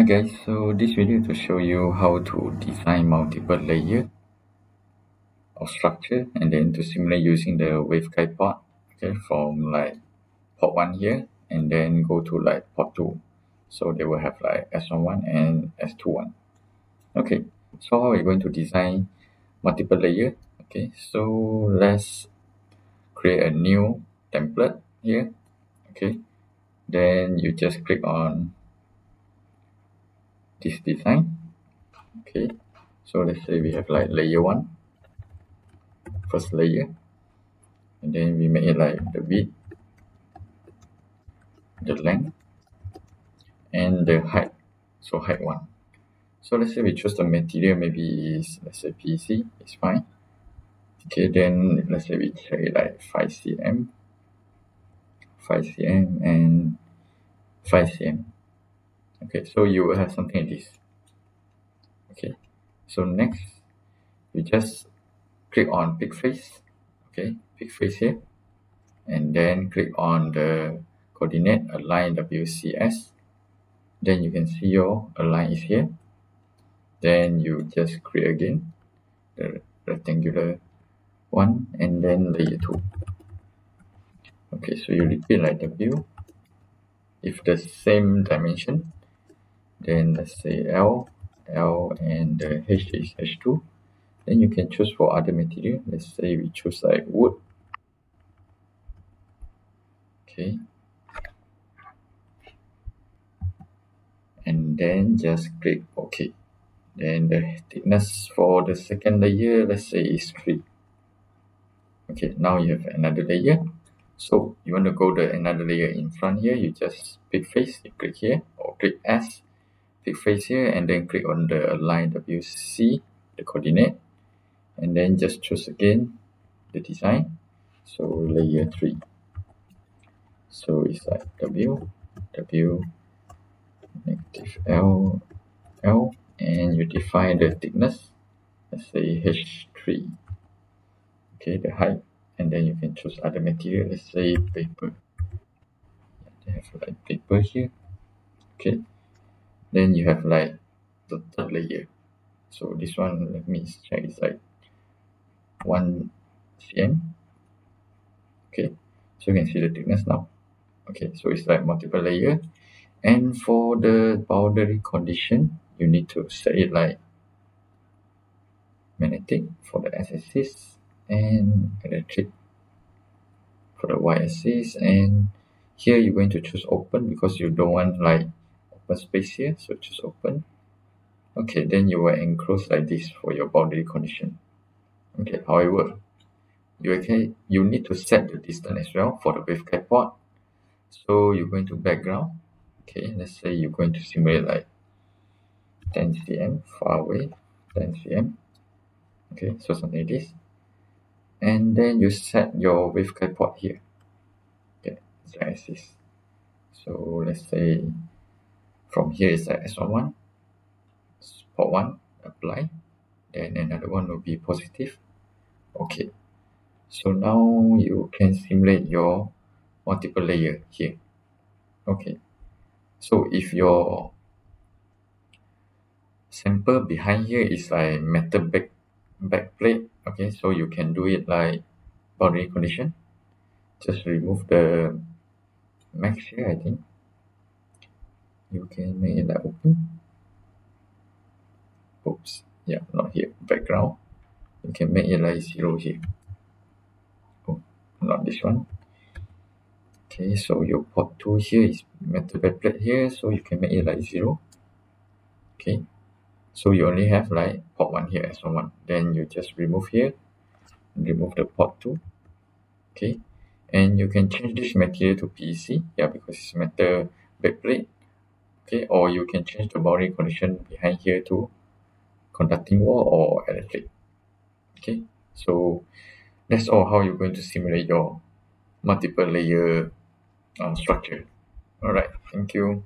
Hi guys, so this video to show you how to design multiple layer of structure and then to simulate using the waveguide port okay from like port 1 here and then go to like port 2 so they will have like S11 and S21 okay so how are we going to design multiple layer? Okay so let's create a new template here. Okay then you just click on this design. Okay so let's say we have like layer one first layer and then we make it like the width the length and the height so height one. So let's say we choose the material maybe is let's say PVC it's fine. Okay then let's say we say like 5 cm 5 cm and 5 cm okay so you will have something like this. Okay so next you just click on pick face. Okay pick face here. And then click on the coordinate align WCS then you can see your align is here. Then you just create again the rectangular one and then layer two. Okay so you repeat like W. If the same dimension then let's say L L and the H is H2 then you can choose for other material. Let's say we choose like wood. Okay. And then just click OK. Then the thickness for the second layer let's say is 3 okay now you have another layer. So you want to go the another layer in front here. You just pick face you click here or click S pick face here and then click on the align WC the coordinate and then just choose again the design. So layer 3 so it's like W W negative L L and you define the thickness. Let's say H3 okay the height and then you can choose other material. Let's say paper. They have like paper here. Okay then you have like the third layer. So this one let me check it's like 1 cm okay. So you can see the thickness now. Okay. So it's like multiple layer. And for the boundary condition you need to set it like magnetic for the x-axis and electric for the y-axis. And here you're going to choose open because you don't want like open space here so choose open. Okay then you will enclose like this for your boundary condition. Okay however you okay you need to set the distance as well for the waveguide port so you're going to background. Okay let's say you're going to simulate like 10 cm far away 10 cm okay so something like this. And then you set your waveguide port here. Okay so let's say from here is like S11 port 1 apply. Then another one will be positive. Okay. So now you can simulate your multiple layer here. Okay. So if your sample behind here is like metal back back plate okay so you can do it like boundary condition. Just remove the max here I think you can make it like open. Oops yeah not here. Background. You can make it like zero here. Oh not this one. Okay so your port 2 here is metal backplate here so you can make it like zero okay so you only have like port 1 here as one then you just remove here remove the port 2 okay and you can change this material to PEC yeah because it's metal backplate okay or you can change the boundary condition behind here to conducting wall or electric okay? So that's all how you're going to simulate your multiple layer uh, structure. Alright thank you